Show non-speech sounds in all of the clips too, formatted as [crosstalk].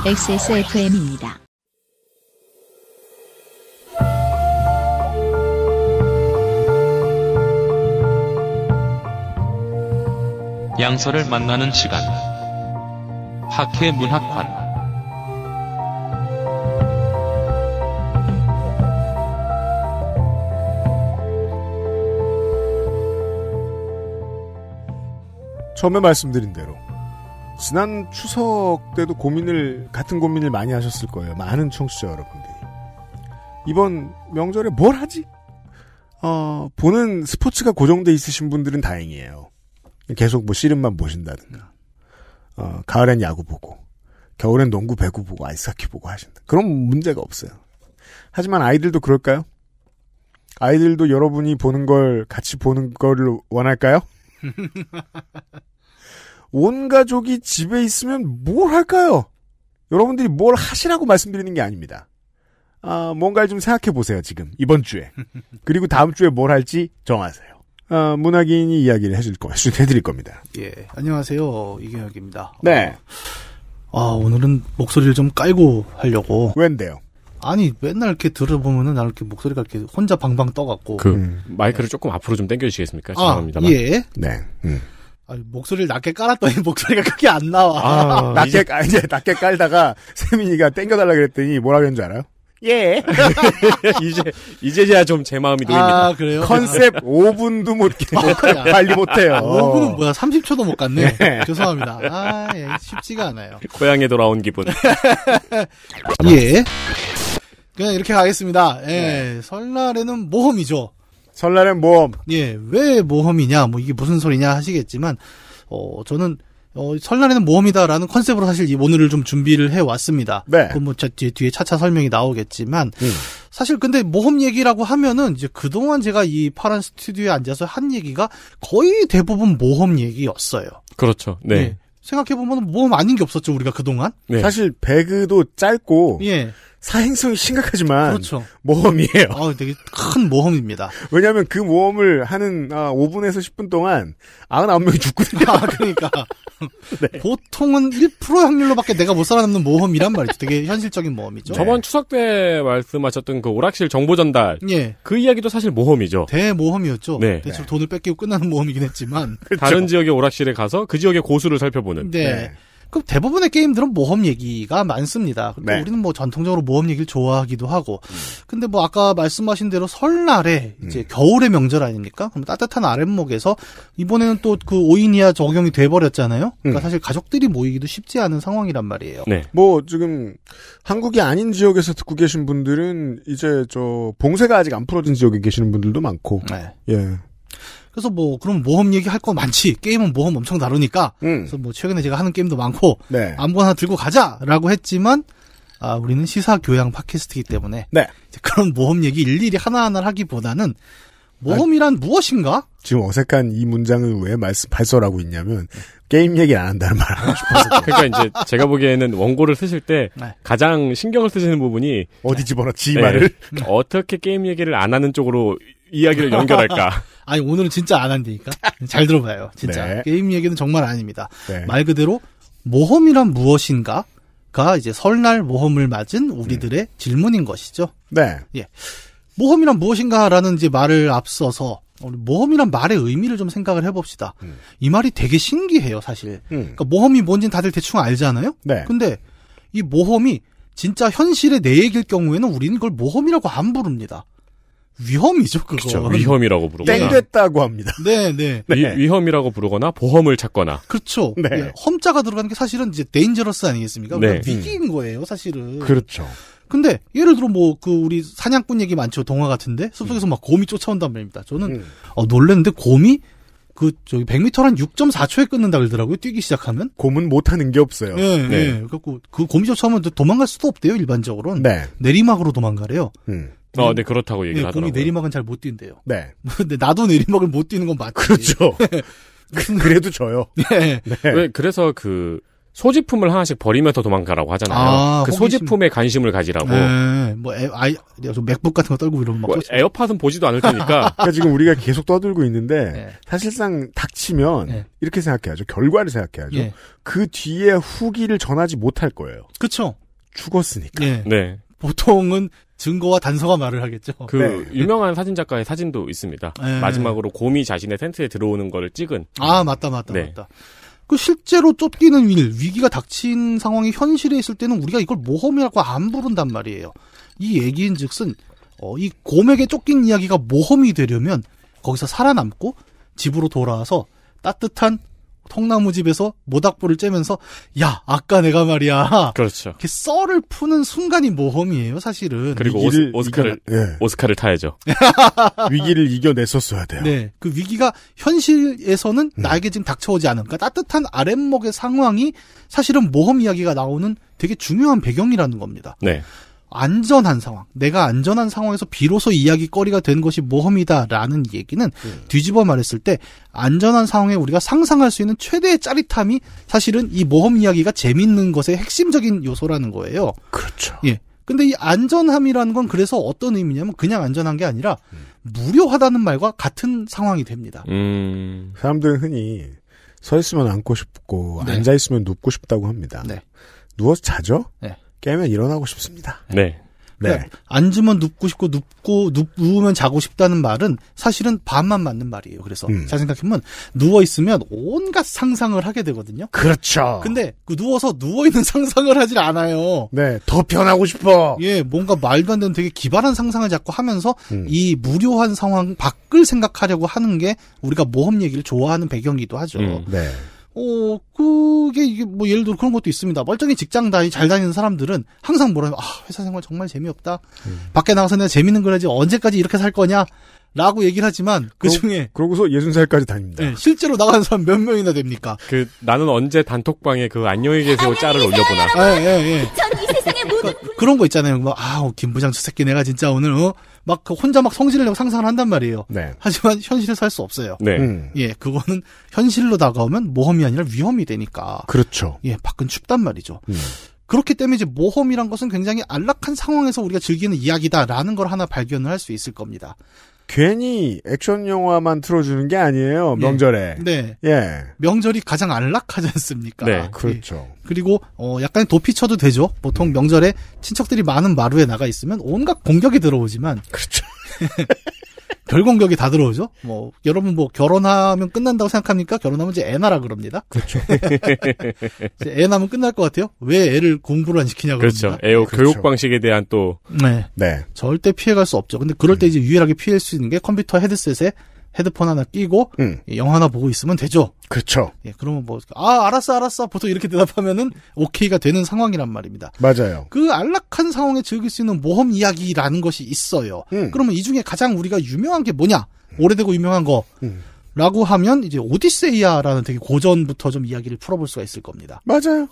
XSFM입니다. 양서를 만나는 시간. 학회 문학관. 처음에 말씀드린 대로 지난 추석 때도 고민을 같은 고민을 많이 하셨을 거예요. 많은 청취자 여러분들이 이번 명절에 뭘 하지? 어, 보는 스포츠가 고정돼 있으신 분들은 다행이에요. 계속 뭐 씨름만 보신다든가, 어, 가을엔 야구 보고, 겨울엔 농구, 배구 보고, 아이스하키 보고 하신다. 그럼 문제가 없어요. 하지만 아이들도 그럴까요? 아이들도 여러분이 보는 걸 같이 보는 거를 원할까요? [laughs] 온 가족이 집에 있으면 뭘 할까요? 여러분들이 뭘 하시라고 말씀드리는 게 아닙니다. 아, 뭔가를 좀 생각해 보세요, 지금. 이번 주에. [laughs] 그리고 다음 주에 뭘 할지 정하세요. 아, 문학인이 이야기를 해줄 거, 해드릴 겁니다. 예, 안녕하세요. 이경혁입니다. 네. 아, 오늘은 목소리를 좀 깔고 하려고. 웬데요? 아니, 맨날 이렇게 들어보면은 나 이렇게 목소리가 이렇게 혼자 방방 떠갖고. 그 음. 마이크를 조금 앞으로 좀 당겨주시겠습니까? 아, 죄송합니다만. 예. 네. 음. 아, 목소리를 낮게 깔았더니 [laughs] 목소리가 크게 안 나와. 아, [laughs] 낮게, 이제 깔, 이제 낮게 깔다가 [laughs] 세민이가 땡겨달라 그랬더니 뭐라 그랬는 줄 알아요? 예. 이제 이제야 좀 제 마음이 놓입니다. 아, 그래요? 컨셉 5분도 못, 관리 못해요. 5분은 뭐야? 30초도 못 갔네. 네. 죄송합니다. 아, 예, 쉽지가 않아요. 고향에 돌아온 기분. 예. 그냥 이렇게 가겠습니다. 예, 설날에는 모험이죠. 설날엔 모험. 예, 왜 모험이냐, 뭐 이게 무슨 소리냐 하시겠지만, 어, 저는, 어, 설날에는 모험이다라는 컨셉으로 사실 이 오늘을 좀 준비를 해 왔습니다. 네. 그뭐 저 뒤에, 뒤에 차차 설명이 나오겠지만, 음. 사실 근데 모험 얘기라고 하면은 이제 그동안 제가 이 파란 스튜디오에 앉아서 한 얘기가 거의 대부분 모험 얘기였어요. 그렇죠. 네. 예. 생각해보면 모험 아닌 게 없었죠, 우리가 그동안. 네. 사실 배그도 짧고 예. 사행성이 심각하지만 그렇죠. 모험이에요. 아, 되게 큰 모험입니다. 왜냐하면 그 모험을 하는 아, 5분에서 10분 동안 99명이 죽거든요. 아, 그러니까. [laughs] 네. 보통은 1% 확률로밖에 내가 못 살아남는 모험이란 말이죠. 되게 현실적인 모험이죠. 저번 추석 때 말씀하셨던 그 오락실 정보 전달 예. 그 이야기도 사실 모험이죠. 대모험이었죠. 네. 대체로 돈을 뺏기고 끝나는 모험이긴 했지만. 다른 지역의 오락실에 가서 그 지역의 고수를 살펴보는. 네. 네. 그 대부분의 게임들은 모험 얘기가 많습니다. 근데 네. 우리는 뭐 전통적으로 모험 얘기를 좋아하기도 하고. 음. 근데 뭐 아까 말씀하신 대로 설날에 이제 음. 겨울의 명절 아닙니까? 그럼 따뜻한 아랫목에서 이번에는 또 그 5인 이하 적용이 돼버렸잖아요. 그러니까 음. 사실 가족들이 모이기도 쉽지 않은 상황이란 말이에요. 네. 뭐 지금 한국이 아닌 지역에서 듣고 계신 분들은 이제 저 봉쇄가 아직 안 풀어진 지역에 계시는 분들도 많고 네. 예. 그래서 뭐 그럼 모험 얘기 할 거 많지. 게임은 모험 엄청 다루니까. 음. 그래서 뭐 최근에 제가 하는 게임도 많고 네. 아무거나 들고 가자라고 했지만 아 우리는 시사 교양 팟캐스트이기 때문에 네. 이제 그런 모험 얘기 일일이 하나하나 하기보다는 모험이란 무엇인가? 지금 어색한 이 문장을 왜 말씀 발설하고 있냐면 게임 얘기 안 한다는 말 하고 싶어서 [laughs] 그러니까 이제 제가 보기에는 원고를 쓰실 때 네. 가장 신경을 쓰시는 부분이 어디 집어넣지 이 네. 말을 [laughs] 어떻게 게임 얘기를 안 하는 쪽으로 이야기를 [laughs] 연결할까. 아니 오늘은 진짜 안 한다니까. 잘 들어봐요. 진짜 네. 게임 얘기는 정말 아닙니다. 네. 말 그대로 모험이란 무엇인가 가 이제 설날 모험을 맞은 우리들의 질문인 것이죠. 네. 모험이란 무엇인가라는 이제 말을 앞서서 모험이란 말의 의미를 좀 생각을 해봅시다. 음. 이 말이 되게 신기해요, 사실. 음. 그러니까 모험이 뭔지는 다들 대충 알잖아요. 네. 근데 이 모험이 진짜 현실의 내 얘기일 경우에는 우리는 그걸 모험이라고 안 부릅니다. 위험이죠, 그거. 그렇죠. 위험이라고 부르거나. 땡됐다고 합니다. 네, 네. 네. 위, 위험이라고 부르거나 보험을 찾거나. 그렇죠. 네. 예, 험자가 들어가는 게 사실은 이제 데인저러스 아니겠습니까? 네. 그러니까 위기인 거예요, 사실은. 그렇죠. 근데 예를 들어 뭐 그 우리 사냥꾼 얘기 많죠 동화 같은데 숲속에서 막 곰이 쫓아온단 말입니다. 저는 음. 어, 놀랐는데 곰이 그 저기 100m 한 6.4초에 끊는다 그러더라고요. 뛰기 시작하면. 곰은 못하는 게 없어요. 예, 네. 예. 그래갖고 그 곰이 쫓아오면 또 도망갈 수도 없대요. 일반적으로는 네. 내리막으로 도망가래요. 음. 어, 네, 그렇다고 예, 얘기를 곰이 하더라고요. 내리막은 잘 못 뛴대요. 네. [laughs] 근데 나도 내리막을 못 뛰는 건 맞지. 그렇죠. 그- [laughs] [laughs] 그래도 져요. 예. 네. 왜, 그래서 그, 소지품을 하나씩 버리면서 도망가라고 하잖아요. 아, 그 호기심. 소지품에 관심을 가지라고. 네, 뭐 애, 아이 저 맥북 같은 거 떨고 이러면 막 뭐 에어팟은 보지도 않을 테니까. [laughs] 그러니까 지금 우리가 계속 떠들고 있는데 네. 사실상 닥치면 네. 이렇게 생각해야죠. 결과를 생각해야죠. 예. 그 뒤에 후기를 전하지 못할 거예요. 그쵸. 죽었으니까. 예. 네. 보통은 증거와 단서가 말을 하겠죠. 그 네. 유명한 사진 작가의 사진도 있습니다. 네. 마지막으로 곰이 자신의 텐트에 들어오는 거를 찍은. 아, 맞다, 맞다, 네. 맞다. 그 실제로 쫓기는 일, 위기가 닥친 상황이 현실에 있을 때는 우리가 이걸 모험이라고 안 부른단 말이에요. 이 얘기인 즉슨, 어, 이 곰에게 쫓긴 이야기가 모험이 되려면 거기서 살아남고 집으로 돌아와서 따뜻한 통나무 집에서 모닥불을 쬐면서, 야, 아까 내가 말이야. 그렇죠. 이렇게 썰을 푸는 순간이 모험이에요, 사실은. 그리고 위기를 오스, 카를 이겨- 예. 오스카를 타야죠. [laughs] 위기를 이겨냈었어야 돼요. 네. 그 위기가 현실에서는 나에게 지금 닥쳐오지 않은, 그러니까 따뜻한 아랫목의 상황이 사실은 모험 이야기가 나오는 되게 중요한 배경이라는 겁니다. 네. 안전한 상황. 내가 안전한 상황에서 비로소 이야기거리가 된 것이 모험이다라는 얘기는 뒤집어 말했을 때 안전한 상황에 우리가 상상할 수 있는 최대의 짜릿함이 사실은 이 모험 이야기가 재밌는 것의 핵심적인 요소라는 거예요. 그렇죠. 예. 근데 이 안전함이라는 건 그래서 어떤 의미냐면 그냥 안전한 게 아니라 무료하다는 말과 같은 상황이 됩니다. 음. 사람들은 흔히 서 있으면 앉고 싶고 네. 앉아 있으면 눕고 싶다고 합니다. 네. 누워서 자죠? 네. 깨면 일어나고 싶습니다. 네. 네. 그러니까 앉으면 눕고 싶고 눕고 눕, 누우면 자고 싶다는 말은 사실은 반만 맞는 말이에요. 그래서 음. 잘 생각해보면 누워 있으면 온갖 상상을 하게 되거든요. 그렇죠. 근데 그 누워서 누워 있는 [laughs] 상상을 하질 않아요. 네, 더 변하고 싶어. 예, 뭔가 말도 안 되는 되게 기발한 상상을 자꾸 하면서 음. 이 무료한 상황 밖을 생각하려고 하는 게 우리가 모험 얘기를 좋아하는 배경이기도 하죠. 음. 네. 어, 그게 이게 뭐 예를 들어 그런 것도 있습니다. 멀쩡히 직장 다니 잘 다니는 사람들은 항상 뭐라면 아 회사 생활 정말 재미없다. 밖에 나가서 내가 재밌는 걸 하지 언제까지 이렇게 살 거냐? 라고 얘기를 하지만 그 중에 그러고서 60살까지 다닙니다. 네, 실제로 나가는 사람 몇 명이나 됩니까? 그 나는 언제 단톡방에 그 안녕히 계세요 짤을 올려보나. 예, 예, 예. 전이 세상의 모든 그런 거 있잖아요. 막, 아, 김 부장 저 새끼 내가 진짜 오늘, 어? 막그 혼자 막 성질을 내고 상상을 한단 말이에요. 네. 하지만 현실에서 할 수 없어요. 네. 음. 예, 그거는 현실로 다가오면 모험이 아니라 위험이 되니까. 그렇죠. 예, 밖은 춥단 말이죠. 음. 그렇기 때문에 이제 모험이란 것은 굉장히 안락한 상황에서 우리가 즐기는 이야기다라는 걸 하나 발견을 할 수 있을 겁니다. 괜히 액션 영화만 틀어주는 게 아니에요. 네. 명절에. 네. 예. 명절이 가장 안락하지 않습니까? 네, 예. 그렇죠. 그리고 어 약간 도피 쳐도 되죠. 보통 명절에 친척들이 많은 마루에 나가 있으면 온갖 공격이 들어오지만 그렇죠. [laughs] 별 공격이 다 들어오죠. 뭐 여러분 뭐 결혼하면 끝난다고 생각합니까? 결혼하면 이제 애 낳으라 그럽니다. 그렇죠. [laughs] 이제 애 낳으면 끝날 것 같아요. 왜 애를 공부를 안 시키냐고 그렇죠. 애호 그렇죠. 교육 방식에 대한 또 네. 네. 절대 피해갈 수 없죠. 근데 그럴 때 이제 유일하게 피할 수 있는 게 컴퓨터 헤드셋에 헤드폰 하나 끼고 음. 영화 하나 보고 있으면 되죠. 그렇죠. 예, 그러면 뭐, 아, 알았어, 알았어. 보통 이렇게 대답하면은 오케이가 되는 상황이란 말입니다. 맞아요. 그 안락한 상황에 즐길 수 있는 모험 이야기라는 것이 있어요. 음. 그러면 이 중에 가장 우리가 유명한 게 뭐냐? 오래되고 유명한 거. 음. 라고 하면 이제 오디세이아라는 되게 고전부터 좀 이야기를 풀어볼 수가 있을 겁니다. 맞아요.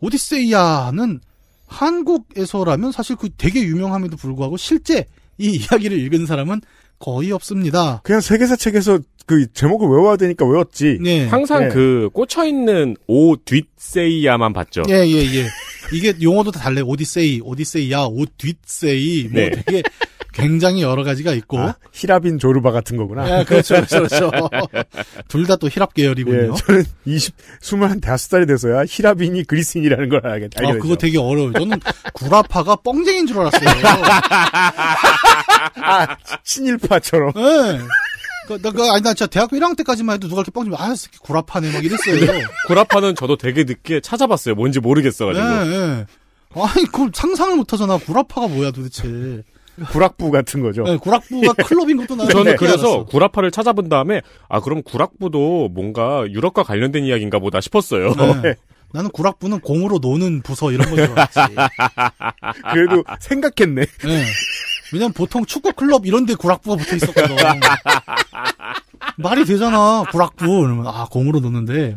오디세이아는 한국에서라면 사실 그 되게 유명함에도 불구하고 실제 이 이야기를 읽은 사람은 거의 없습니다. 그냥 세계사 책에서 그 제목을 외워야 되니까 외웠지. 네. 항상 네. 그 꽂혀 있는 오 뒷세이야만 봤죠. 예, 예, 예. 이게 용어도 다 달라요. 오디세이, 오디세이야, 오뒷세이, 뭐 네. 되게 굉장히 여러 가지가 있고. 아, 히라빈 조르바 같은 거구나. 예, 그렇죠, 그렇죠, 그렇죠. [laughs] 둘다또 예, 계열이군요. 저는 20, 25살이 돼서야 히라빈이 그리스인이라는 걸 알게 알게 아, 됐죠. 그거 되게 어려워요. 저는 구라파가 뻥쟁인 줄 알았어요. [laughs] 친일파처럼. 예. 그, 나, 그, 아니, 나 진짜 대학교 1학년 때까지만 해도 누가 이렇게 뻥치면, 아, 이 새끼 구라파네, 막 이랬어요. 구라파는 저도 되게 늦게 찾아봤어요. 뭔지 모르겠어가지고. 예, 예. 아니, 그걸 상상을 못 하잖아. 구라파가 뭐야, 도대체. 구락부 같은 거죠. [laughs] 예, 구락부가 클럽인 것도 나는 저는 늦게 그래서 알았어. 구라파를 찾아본 다음에 아 그럼 구락부도 뭔가 유럽과 관련된 이야기인가 보다 싶었어요. 네. [laughs] 나는 구락부는 공으로 노는 부서 이런 거줄 알았지. [laughs] 그래도 생각했네. 예. 왜냐면 보통 축구 클럽 이런 데 구락부가 붙어 있었거든. 말이 되잖아, 구락부. 이러면, 아, 공으로 노는데.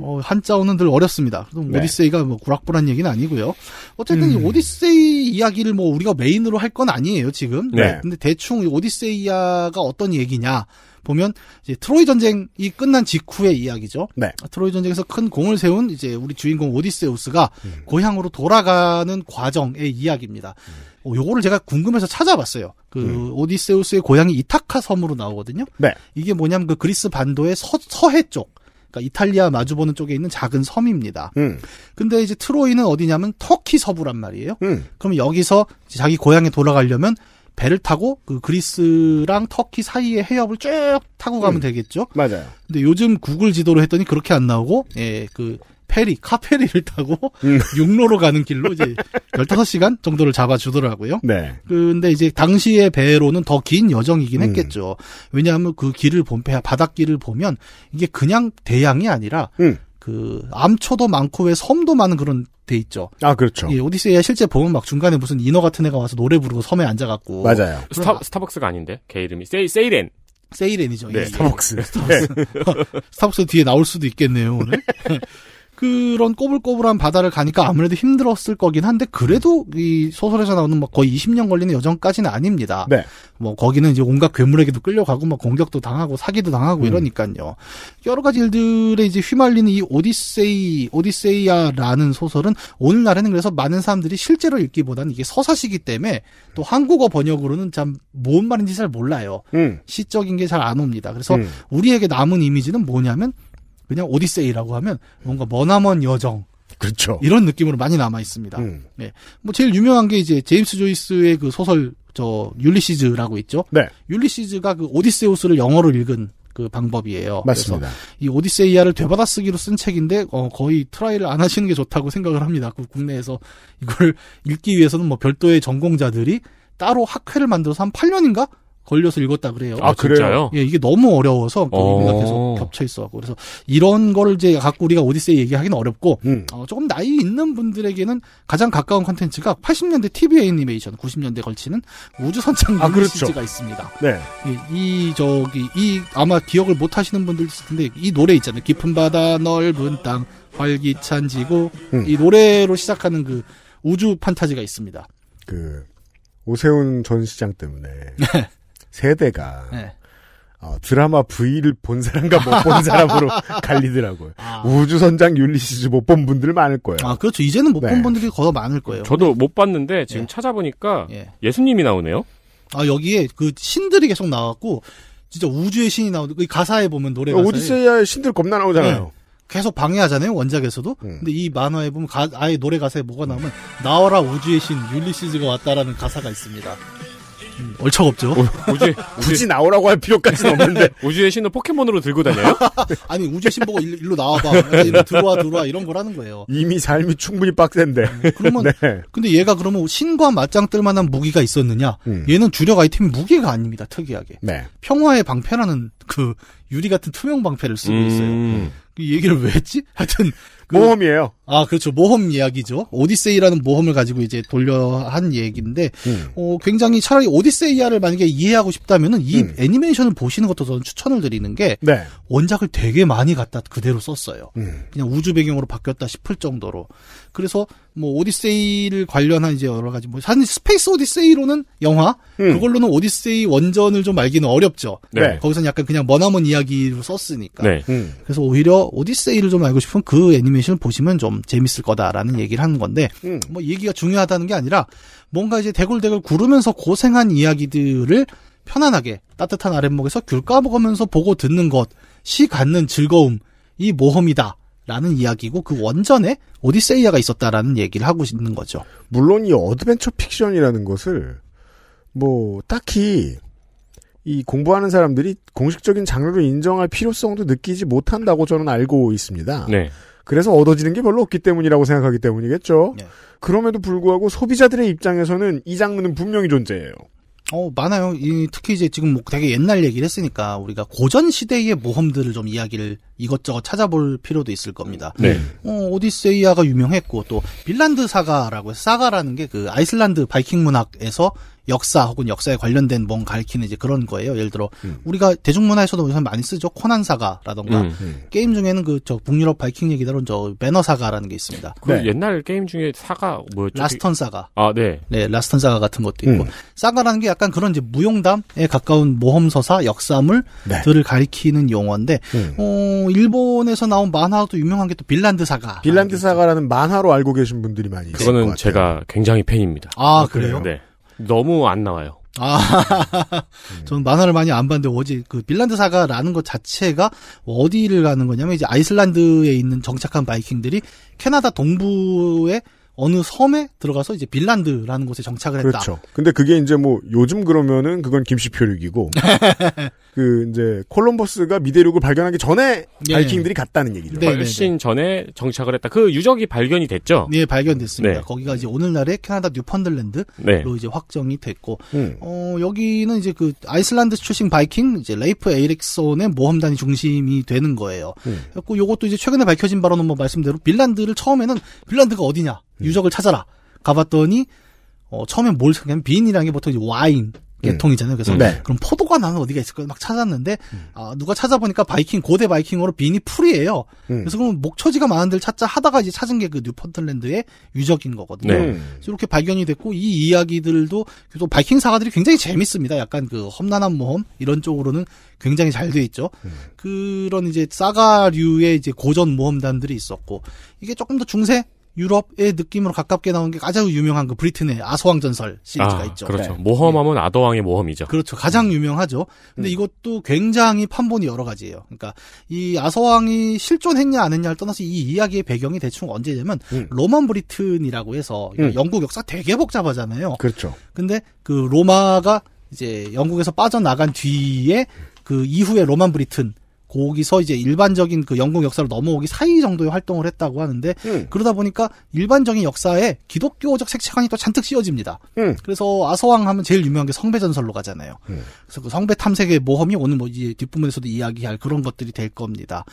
어, 한자어는 늘 어렵습니다. 그럼 네. 오디세이가 뭐 구락부란 얘기는 아니고요. 어쨌든 이 음. 오디세이 이야기를 뭐 우리가 메인으로 할 건 아니에요, 지금. 네. 근데 대충 이 오디세이아가 어떤 얘기냐 보면 이제 트로이 전쟁이 끝난 직후의 이야기죠. 네. 트로이 전쟁에서 큰 공을 세운 이제 우리 주인공 오디세우스가 음. 고향으로 돌아가는 과정의 이야기입니다. 어, 요거를 제가 궁금해서 찾아봤어요. 그 음. 오디세우스의 고향이 이타카 섬으로 나오거든요. 네. 이게 뭐냐면 그 그리스 반도의 서, 서해 쪽, 그러니까 이탈리아 마주보는 쪽에 있는 작은 섬입니다. 음. 근데 이제 트로이는 어디냐면 터키 서부란 말이에요. 음. 그럼 여기서 자기 고향에 돌아가려면 배를 타고 그 그리스랑 터키 사이의 해협을 쭉 타고 가면 음. 되겠죠. 맞아요. 근데 요즘 구글 지도로 했더니 그렇게 안 나오고 예, 그 페리, 카페리를 타고 음. [laughs] 육로로 가는 길로 이제 15시간 정도를 잡아 주더라고요. 네. 근데 이제 당시의 배로는 더 긴 여정이긴 음. 했겠죠. 왜냐하면 그 길을 본 배, 바닷길을 보면 이게 그냥 대양이 아니라 음. 그 암초도 많고 왜 섬도 많은 그런 데 있죠. 아, 그렇죠. 예, 오디세이아 실제 보면 막 중간에 무슨 인어 같은 애가 와서 노래 부르고 섬에 앉아갖고 맞아요. 스타, 스타벅스가 아닌데 개 이름이 세이 세이렌. 세이렌이죠. 네, 예, 예. 스타벅스. 스타벅스 [laughs] 뒤에 나올 수도 있겠네요, 오늘. [laughs] 그런 꼬불꼬불한 바다를 가니까 아무래도 힘들었을 거긴 한데 그래도 이 소설에서 나오는 뭐 거의 20년 걸리는 여정까지는 아닙니다. 네. 뭐 거기는 이제 온갖 괴물에게도 끌려가고 막 공격도 당하고 사기도 당하고 음. 이러니까요. 여러 가지 일들에 이제 휘말리는 이 오디세이 오디세이아라는 소설은 오늘날에는 그래서 많은 사람들이 실제로 읽기보다는 이게 서사시기 때문에 또 한국어 번역으로는 참 뭔 말인지 잘 몰라요. 음. 시적인 게 잘 안 옵니다. 그래서 음. 우리에게 남은 이미지는 뭐냐면 그냥 오디세이라고 하면 뭔가 머나먼 여정 그렇죠. 이런 느낌으로 많이 남아 있습니다. 음. 뭐 제일 유명한 게 이제 제임스 조이스의 그 소설 저 율리시즈라고 있죠. 네. 율리시즈가 그 오디세우스를 영어로 읽은 그 방법이에요. 맞습니다. 이 오디세이아를 되받아 쓰기로 쓴 책인데 어, 거의 try를 안 하시는 게 좋다고 생각을 합니다. 그 국내에서 이걸 [laughs] 읽기 위해서는 뭐 별도의 전공자들이 따로 학회를 만들어서 한 8년인가 걸려서 읽었다 그래요. 아, 그래요? 진짜요? 예, 이게 너무 어려워서 그 어. 의미가 계속 겹쳐 있어갖고 그래서 이런 거를 이제 갖고 우리가 오디세이 얘기하기는 어렵고 음. 어, 조금 나이 있는 분들에게는 가장 가까운 컨텐츠가 80년대 TV 애니메이션, 90년대 걸치는 우주선장 아, 그렇죠. 시즈가 있습니다. 네. 이, 이 저기 이 아마 기억을 못 하시는 분들 있을 텐데 이 노래 있잖아요. 깊은 바다 넓은 땅 활기찬 지구 음. 이 노래로 시작하는 그 우주 판타지가 있습니다. 그 오세훈 전 시장 때문에 [laughs] 세대가 네. 어, 드라마 V를 본 사람과 못 본 사람으로 [laughs] [laughs] 갈리더라고요. 아, 우주선장 율리시즈 못 본 분들 많을 거예요. 아, 그렇죠. 이제는 못본 네. 분들이 더 많을 거예요. 저도 못 봤는데 지금 예. 찾아보니까 예. 예수님이 나오네요. 아 여기에 그 신들이 계속 나왔고 진짜 우주의 신이 나오는 그 가사에 보면 노래 가사에 오디세이아의 신들 겁나 나오잖아요. 계속 방해하잖아요 원작에서도. 음. 근데 이 만화에 보면 가- 아예 노래 가사에 뭐가 나오면 나와라 우주의 신 율리시즈가 왔다라는 가사가 있습니다. 음, 얼척없죠. 우주 [laughs] 굳이 나오라고 할 필요까지는 없는데. [laughs] 우주의 신을 포켓몬으로 들고 다녀요? [laughs] 아니 우주의 신 보고 일로, 일로 나와봐. 일로 들어와 들어와 이런 거라는 거예요. 이미 삶이 충분히 빡센데. 그러면 네. 근데 얘가 그러면 신과 맞짱 뜰 만한 무기가 있었느냐? 음. 얘는 주력 아이템이 무기가 아닙니다. 특이하게 네. 평화의 방패라는 그 유리 같은 투명 방패를 쓰고 있어요. 음. 이 얘기를 왜 했지? 하여튼 그- 모험이에요. 아 그렇죠 모험 이야기죠. 오디세이라는 모험을 가지고 이제 돌려 한 얘기인데 음. 어, 굉장히 차라리 오디세이아를 만약에 이해하고 싶다면은 이 음. 애니메이션을 보시는 것도 저는 추천을 드리는 게 네. 원작을 되게 많이 갖다 그대로 썼어요. 음. 그냥 우주 배경으로 바뀌었다 싶을 정도로. 그래서 뭐 오디세이를 관련한 이제 여러 가지 뭐 사실 스페이스 오디세이로는 영화 음. 그걸로는 오디세이 원전을 좀 알기는 어렵죠. 네. 거기서는 약간 그냥 머나먼 이야기로 썼으니까. 네. 음. 그래서 오히려 오디세이를 좀 알고 싶으면 그 애니메이션 을 보시면 좀 재밌을 거다라는 얘기를 하는 건데 음. 뭐 얘기가 중요하다는 게 아니라 뭔가 이제 대굴대굴 구르면서 고생한 이야기들을 편안하게 따뜻한 아랫목에서 귤 까먹으면서 보고 듣는 것이 갖는 즐거움 이 모험이다. 라는 이야기고 그 원전에 오디세이아가 있었다라는 얘기를 하고 있는 거죠. 물론 이 adventure fiction이라는 것을 뭐 딱히 이 공부하는 사람들이 공식적인 장르로 인정할 필요성도 느끼지 못한다고 저는 알고 있습니다. 네. 그래서 얻어지는 게 별로 없기 때문이라고 생각하기 때문이겠죠. 네. 그럼에도 불구하고 소비자들의 입장에서는 이 장르는 분명히 존재해요. 어, 많아요. 이, 특히 이제 지금 뭐 되게 옛날 얘기를 했으니까 우리가 고전 시대의 모험들을 좀 이야기를 이것저것 찾아볼 필요도 있을 겁니다. 네. 어, 오디세이아가 유명했고 또 빈란드 사가라고 해서 사가라는 게 그 아이슬란드 바이킹 문학에서 역사 혹은 역사에 관련된 뭔가 가리키는 이제 그런 거예요. 예를 들어 음. 우리가 대중문화에서도 요즘 많이 쓰죠. 코난 사가라던가 음. 음. 게임 중에는 그 저 북유럽 바이킹 얘기 다룬 저 배너 사가라는 게 있습니다. 그 네. 옛날 게임 중에 사가 뭐였죠? 라스탄 사가. 아, 네. 네, 라스탄 사가 같은 것도 있고 음. 사가라는 게 약간 그런 이제 무용담에 가까운 모험 서사, 역사물들을 네. 가리키는 용어인데 음. 어, 일본에서 나온 만화도 유명한 게 또 빌란드 사가. 빌란드 사가라는 만화로 알고 계신 분들이 많이 것 그거는 같아요. 제가 굉장히 팬입니다. 아, 그래요? 네. 너무 안 나와요. 아, [laughs] 저는 만화를 많이 안 봤는데 어제 그 빌란드 사가라는 것 자체가 어디를 가는 거냐면 이제 아이슬란드에 있는 정착한 바이킹들이 캐나다 동부의 어느 섬에 들어가서 이제 빈란드라는 곳에 정착을 했다. 그렇죠. 근데 그게 이제 뭐 요즘 그러면은 그건 김씨 표류기고 [laughs] 그 이제 콜럼버스가 미대륙을 발견하기 전에 예. 바이킹들이 갔다는 얘기죠. 네. 훨씬 전에 정착을 했다. 그 유적이 발견이 됐죠? 네, 발견됐습니다. 네. 거기가 이제 오늘날의 캐나다 뉴펀들랜드로 네. 이제 확정이 됐고, 음. 어, 여기는 이제 그 아이슬란드 출신 바이킹, 이제 레이프 에이릭손의 모험단이 중심이 되는 거예요. 음. 그리고 요것도 이제 최근에 밝혀진 바로는 뭐 말씀대로 빈란드를 처음에는 빈란드가 어디냐, 음. 유적을 찾아라. 가봤더니, 어, 처음에 뭘 생각하면 빈이라는 게 보통 이제 와인, 계통이잖아요. 그래서 음. 네. 그럼 포도가 나는 어디가 있을까 막 찾았는데 아, 누가 찾아보니까 바이킹 고대 바이킹으로 빈이 풀이에요. 음. 그래서 그럼 목초지가 많은 데를 찾자 하다가 이제 찾은 게 그 뉴펀들랜드의 유적인 거거든요. 네. 음. 그래서 이렇게 발견이 됐고 이 이야기들도 또 바이킹 사가들이 굉장히 재밌습니다. 약간 그 험난한 모험 이런 쪽으로는 굉장히 잘 돼 있죠. 그런 이제 사가류의 이제 고전 모험단들이 있었고 이게 조금 더 중세 유럽의 느낌으로 가깝게 나온 게 가장 유명한 그 브리튼의 아서왕 전설 시리즈가 아, 있죠. 그렇죠. 네. 모험하면 아더왕의 모험이죠. 그렇죠. 가장 유명하죠. 근데 이것도 굉장히 판본이 여러 가지예요. 그러니까 이 아서왕이 실존했냐 안 했냐를 떠나서 이 이야기의 배경이 대충 언제냐면 음. 로만 브리튼이라고 해서 음. 영국 역사 되게 복잡하잖아요. 그렇죠. 근데 그 로마가 이제 영국에서 빠져나간 뒤에 그 이후에 로만 브리튼 거기서 이제 일반적인 그 영국 역사로 넘어오기 사이 정도의 활동을 했다고 하는데 음. 그러다 보니까 일반적인 역사에 기독교적 색채관이 또 잔뜩 씌워집니다. 음. 그래서 아서왕 하면 제일 유명한 게 성배 전설로 가잖아요. 음. 그래서 그 성배 탐색의 모험이 오늘 뭐 이제 뒷부분에서도 이야기할 그런 것들이 될 겁니다.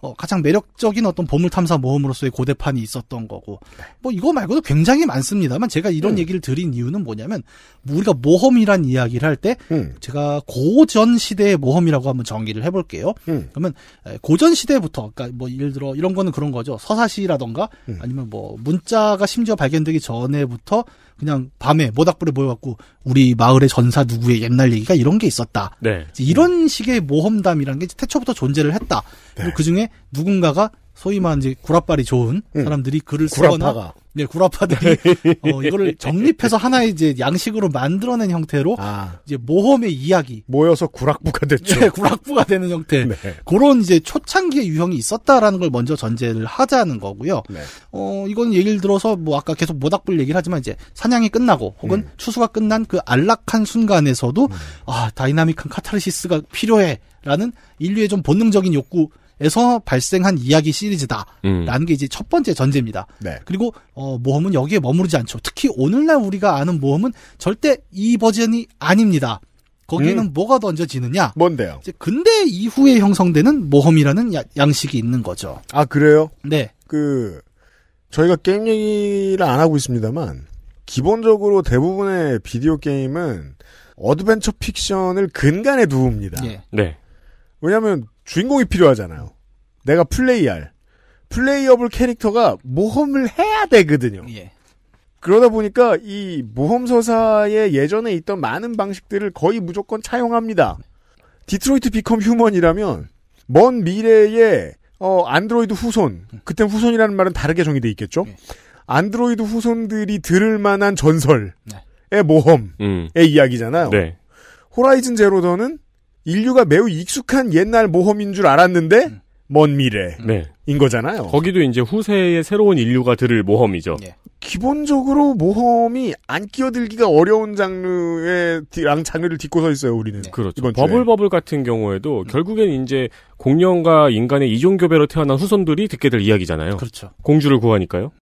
어, 가장 매력적인 어떤 보물 탐사 모험으로서의 고대판이 있었던 거고, 뭐 이거 말고도 굉장히 많습니다만 제가 이런 음. 얘기를 드린 이유는 뭐냐면 우리가 모험이란 이야기를 할때 음. 제가 고전 시대의 모험이라고 한번 정의를 해볼게요. 음. 그러면 에, 고전 시대부터, 그러니까 뭐 예를 들어 이런 거는 그런 거죠. 서사시라던가 음. 아니면 뭐 문자가 심지어 발견되기 전에부터 그냥 밤에 모닥불에 모여갖고 우리 마을의 전사 누구의 옛날 얘기가 이런 게 있었다. 네. 이런 식의 모험담이라는 게 태초부터 존재를 했다. 그리고 네. 그 중에 누군가가 소위 말하는 이제 구라빨이 좋은 음. 사람들이 글을 쓰거나 구라파가. 네, 구라파들이 [laughs] 어, 이거를 정립해서 하나의 이제 양식으로 만들어낸 형태로 아, 이제 모험의 이야기, 모여서 구락부가 됐죠. 네, 구락부가 되는 형태. 네. 그런 이제 초창기의 유형이 있었다라는 걸 먼저 전제를 하자는 거고요. 네. 어, 이건 예를 들어서 뭐 아까 계속 모닥불 얘기를 하지만 이제 사냥이 끝나고 혹은 음. 추수가 끝난 그 안락한 순간에서도 아, 다이나믹한 카타르시스가 필요해 라는 인류의 좀 본능적인 욕구 에서 발생한 이야기 시리즈다라는 음. 게 이제 첫 번째 전제입니다. 네. 그리고 어, 모험은 여기에 머무르지 않죠. 특히 오늘날 우리가 아는 모험은 절대 이 버전이 아닙니다. 거기에는 음. 뭐가 더 얹어지느냐? 뭔데요? 이제 근대 이후에 형성되는 모험이라는 야- 양식이 있는 거죠. 아, 그래요? 네. 그, 저희가 게임 얘기를 안 하고 있습니다만, 기본적으로 대부분의 비디오 게임은 adventure fiction을 근간에 둡니다. 예. 네. 왜냐면 주인공이 필요하잖아요. 내가 플레이할. playable 캐릭터가 모험을 해야 되거든요. 예. 그러다 보니까 이 모험서사에 예전에 있던 많은 방식들을 거의 무조건 차용합니다. 디트로이트 비컴 휴먼이라면 먼 미래에 어 안드로이드 후손, 그땐 후손이라는 말은 다르게 정의돼 있겠죠. 네. 안드로이드 후손들이 들을 만한 전설의 네. 모험의 음. 이야기잖아요. 네. 호라이즌 제로던은 인류가 매우 익숙한 옛날 모험인 줄 알았는데 음. 먼 미래인 네. 거잖아요. 거기도 이제 후세의 새로운 인류가 들을 모험이죠. 예. 기본적으로 모험이 안 끼어들기가 어려운 장르의 랑 장르를 딛고 서 있어요. 우리는 네. 그렇죠. 이번 주에. 버블 버블 같은 경우에도 결국엔 이제 공룡과 인간의 이종 교배로 태어난 후손들이 듣게 될 이야기잖아요. 그렇죠. 공주를 구하니까요.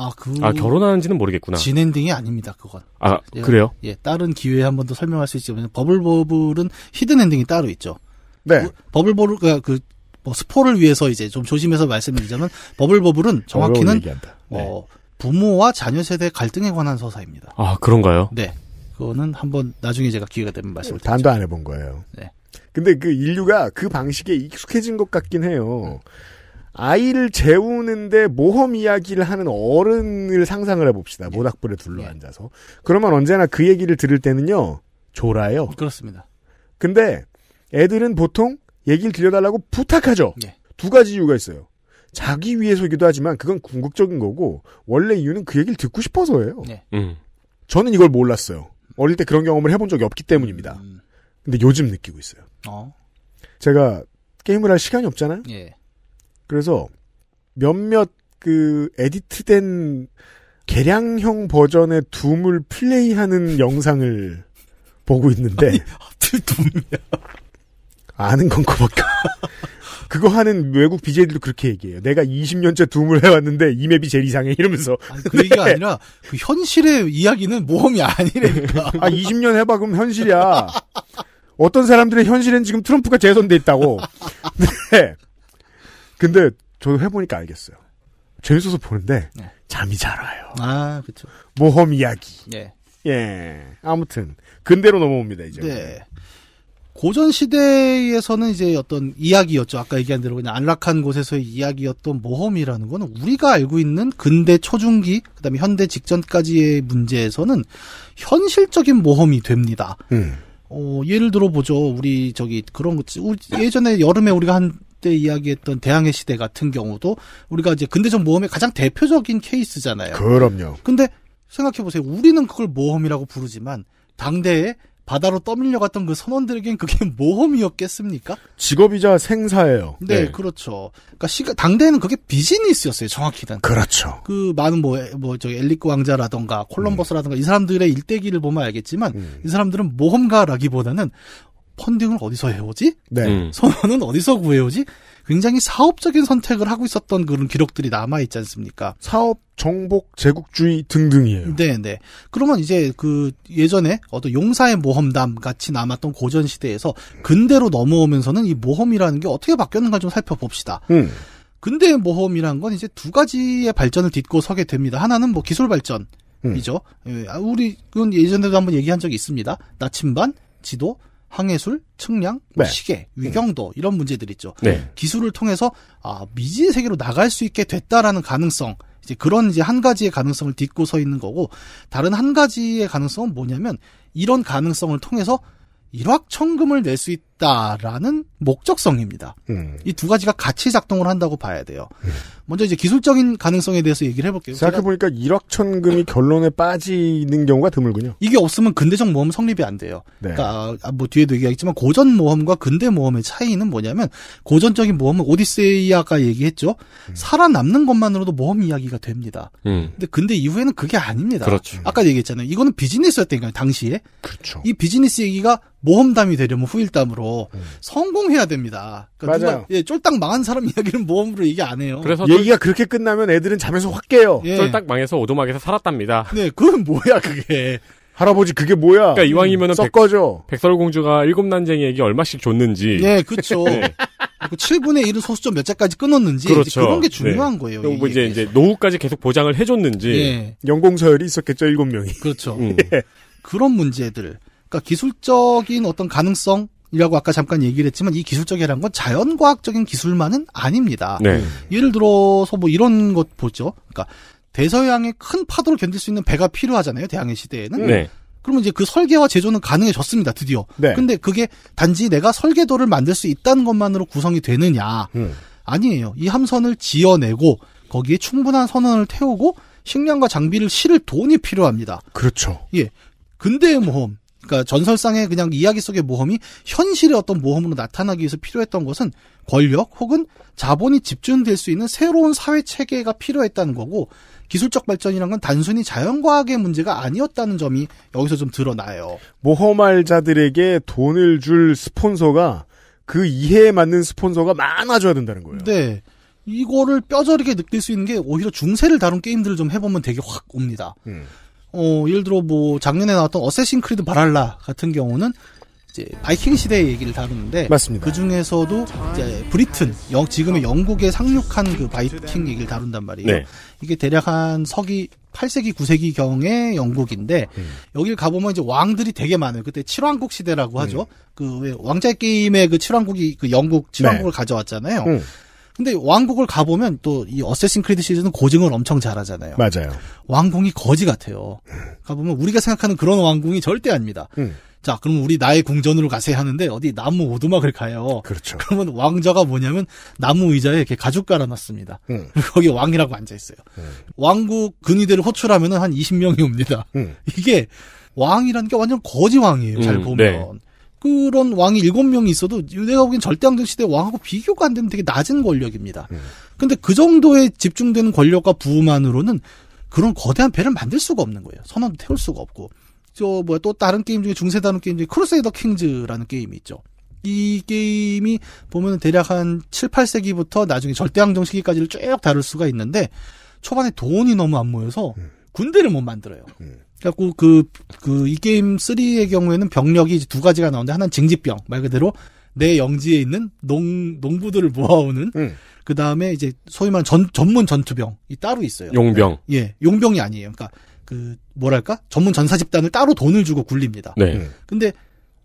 아, 그. 아 결혼하는지는 모르겠구나. 진엔딩이 아닙니다, 그건. 아 예. 그래요? 예, 다른 기회에 한 번 더 설명할 수 있지만, 버블버블은 히든 엔딩이 따로 있죠. 네. 그 버블버블, 그, 그, 뭐, 스포를 위해서 이제 좀 조심해서 말씀드리자면, 버블버블은 정확히는, 얘기한다. 네. 어, 부모와 자녀 세대 갈등에 관한 서사입니다. 아, 그런가요? 네. 그거는 한번 나중에 제가 기회가 되면 말씀을 드리죠. 단도 안 해본 거예요. 네. 근데 그 인류가 그 방식에 익숙해진 것 같긴 해요. 아이를 재우는데 모험 이야기를 하는 어른을 상상을 해봅시다. 모닥불에 둘러 예. 앉아서. 그러면 언제나 그 얘기를 들을 때는요, 졸아요. 그렇습니다. 근데 애들은 보통 얘기를 들려달라고 부탁하죠. 예. 두 가지 이유가 있어요. 자기 위해서이기도 하지만 그건 궁극적인 거고 원래 이유는 그 얘기를 듣고 싶어서예요. 예. 음. 저는 이걸 몰랐어요. 어릴 때 그런 경험을 해본 적이 없기 때문입니다. 음, 근데 요즘 느끼고 있어요. 어, 제가 게임을 할 시간이 없잖아요. 예. 그래서 몇몇 그 에디트된 개량형 버전의 둠을 플레이하는 영상을 보고 있는데 하필 둠이야. 아는 건 그밖에. [laughs] 그거 하는 외국 BJ들도 그렇게 얘기해요. 내가 20년째 둠을 해왔는데 이 맵이 제일 이상해 이러면서 아니, 그 얘기가 [laughs] 아니라 그 현실의 이야기는 모험이 아니라니까. 아 20년 해봐 그럼 현실이야. 어떤 사람들의 현실엔 지금 트럼프가 재선돼 있다고. [laughs] 네. 근데 저도 해보니까 알겠어요. 재밌어서 보는데 네. 잠이 잘 와요. 아, 그렇죠. 모험 이야기. 예. 예. 아무튼 근대로 넘어옵니다 이제. 네. 고전 시대에서는 이제 어떤 이야기였죠. 아까 얘기한 대로 그냥 안락한 곳에서의 이야기였던 모험이라는 거는 우리가 알고 있는 근대 초중기, 그다음에 현대 직전까지의 문제에서는 현실적인 모험이 됩니다. 음. 어, 예를 들어 보죠. 우리 저기 그런 거 예전에 여름에 우리가 한 때 이야기했던 대항해 시대 같은 경우도 우리가 이제 근대적 모험의 가장 대표적인 케이스잖아요. 그럼요. 근데 생각해 보세요. 우리는 그걸 모험이라고 부르지만 당대에 바다로 떠밀려 갔던 그 선원들에겐 그게 [laughs] 모험이었겠습니까? 직업이자 생사예요. 네, 네. 그렇죠. 그러니까 시가 당대에는 그게 비즈니스였어요. 정확히는. 그렇죠. 그 많은 뭐뭐 저기 엘리크 왕자라던가 콜럼버스라던가 이 사람들의 일대기를 보면 알겠지만 음. 이 사람들은 모험가라기보다는 펀딩을 어디서 해오지? 네. 음. 선원은 어디서 구해오지? 굉장히 사업적인 선택을 하고 있었던 그런 기록들이 남아 있지 않습니까? 사업, 정복, 제국주의 등등이에요. 네, 네. 그러면 이제 그 예전에 어떤 용사의 모험담 같이 남았던 고전 시대에서 근대로 넘어오면서는 이 모험이라는 게 어떻게 바뀌었는가 좀 살펴봅시다. 음. 근대의 모험이란 건 이제 두 가지의 발전을 딛고 서게 됩니다. 하나는 뭐 기술 발전 이죠. 예, 아, 우리 그건 예전에도 한번 얘기한 적이 있습니다. 나침반, 지도, 항해술, 측량, 뭐 네. 시계, 위경도 이런 문제들 있죠. 네. 기술을 통해서 아 미지의 세계로 나갈 수 있게 됐다라는 가능성 이제 그런 이제 한 가지의 가능성을 딛고 서 있는 거고 다른 한 가지의 가능성은 뭐냐면 이런 가능성을 통해서 일확천금을 낼 수 있다라는 목적성입니다. 음. 이두 가지가 같이 작동을 한다고 봐야 돼요. 먼저 이제 기술적인 가능성에 대해서 얘기를 해볼게요. 생각해보니까 일확천금이 결론에 빠지는 경우가 드물군요. 이게 없으면 근대적 모험 성립이 안 돼요. 네. 그러니까 아, 뭐 뒤에도 얘기하겠지만 고전 모험과 근대 모험의 차이는 뭐냐면 고전적인 모험은 오디세이아가 얘기했죠. 살아남는 것만으로도 모험 이야기가 됩니다. 음. 근데 근대 이후에는 그게 아닙니다. 그렇죠. 아까 얘기했잖아요. 이거는 비즈니스였다니까요. 당시에 그렇죠. 이 비즈니스 얘기가 모험담이 되려면 후일담으로 성공해야 됩니다. 그러니까 맞아요. 누가 예, 쫄딱 망한 사람 이야기는 모험으로 얘기 안 해요. 그래서 얘기가 그렇게 끝나면 애들은 잠에서 확 깨요. 예. 쫄딱 망해서 오두막에서 살았답니다. 네, 그건 뭐야 그게. 할아버지 그게 뭐야? 그러니까 이왕이면은 백, 섞어줘. 백설공주가 일곱 난쟁이에게 얼마씩 줬는지. 예, 그렇죠. 그 7분의 1은 소수점 몇 자까지 끊었는지 그렇죠. 그런 게 중요한 거예요. 그리고 뭐이 이제. 이제 노후까지 계속 보장을 해줬는지. 예, 연공서열이 있었겠죠, 일곱 명이. 그렇죠. 음. [laughs] 그런 문제들. 그러니까 기술적인 어떤 가능성 이라고 아까 잠깐 얘기를 했지만 이 기술적이라는 건 자연과학적인 기술만은 아닙니다. 네. 예를 들어서 뭐 이런 것 보죠. 그러니까 대서양의 큰 파도를 견딜 수 있는 배가 필요하잖아요. 대항해 시대에는. 네. 그러면 이제 그 설계와 제조는 가능해졌습니다. 드디어. 네. 근데 그게 단지 내가 설계도를 만들 수 있다는 것만으로 구성이 되느냐? 음. 아니에요. 이 함선을 지어내고 거기에 충분한 선원을 태우고 식량과 장비를 실을 돈이 필요합니다. 그렇죠. 예. 근대의 모험. 그러니까 전설상의 그냥 이야기 속의 모험이 현실의 어떤 모험으로 나타나기 위해서 필요했던 것은 권력 혹은 자본이 집중될 수 있는 새로운 사회 체계가 필요했다는 거고 기술적 발전이란 건 단순히 자연과학의 문제가 아니었다는 점이 여기서 좀 드러나요. 모험할 자들에게 돈을 줄 스폰서가 그 이해에 맞는 스폰서가 많아져야 된다는 거예요. 네. 이거를 뼈저리게 느낄 수 있는 게 오히려 중세를 다룬 게임들을 좀 해보면 되게 확 옵니다. 음. 어, 예를 들어 뭐 작년에 나왔던 어쌔신 크리드 바랄라 같은 경우는 이제 바이킹 시대의 얘기를 다루는데 맞습니다. 그 중에서도 이제 브리튼, 영, 지금의 영국에 상륙한 그 바이킹 얘기를 다룬단 말이에요. 네. 이게 대략 한 서기 8세기 9세기 경의 영국인데 음. 여길 가보면 이제 왕들이 되게 많아요. 그때 칠왕국 시대라고 하죠. 그왜 왕좌의 게임의 그 칠왕국이 그 영국 칠왕국을 가져왔잖아요. 음. 근데 왕국을 가보면 또 이 어쌔신 크리드 시리즈는 고증을 엄청 잘하잖아요. 맞아요. 왕궁이 거지 같아요. 가보면 우리가 생각하는 그런 왕궁이 절대 아닙니다. 음. 자, 그럼 우리 나의 궁전으로 가세요 하는데 어디 나무 오두막을 가요. 그렇죠. 그러면 왕자가 뭐냐면 나무 의자에 이렇게 가죽 깔아놨습니다. 음. 그리고 [laughs] 거기 왕이라고 앉아 있어요. 왕국 근위대를 호출하면 한 20명이 옵니다. 음. 이게 왕이라는 게 완전 거지 왕이에요. 잘 음, 보면. 네. 그런 왕이 일곱 명이 있어도 내가 보기엔 절대왕정 시대 왕하고 비교가 안 되는 되게 낮은 권력입니다. 음. 근데 그 정도의 집중되는 권력과 부만으로는 그런 거대한 배를 만들 수가 없는 거예요. 선원도 태울 수가 없고. 저 뭐야 또 다른 게임 중에 중세 다른 게임 중에 크루세이더 킹즈라는 게임이 있죠. 이 게임이 보면 대략 한 7, 8세기부터 나중에 절대왕정 시기까지를 쭉 다룰 수가 있는데 초반에 돈이 너무 안 모여서 군대를 못 만들어요. 음. 그래갖고 그, 그, 이 게임 3의 경우에는 병력이 이제 두 가지가 나오는데 하나는 징집병. 말 그대로 내 영지에 있는 농, 농부들을 모아오는 음. 그 다음에 이제 소위 말하는 전, 전문 전투병이 따로 있어요. 용병. 예, 용병이 아니에요. 그러니까 그, 뭐랄까? 전문 전사 집단을 따로 돈을 주고 굴립니다. 네. 음. 근데,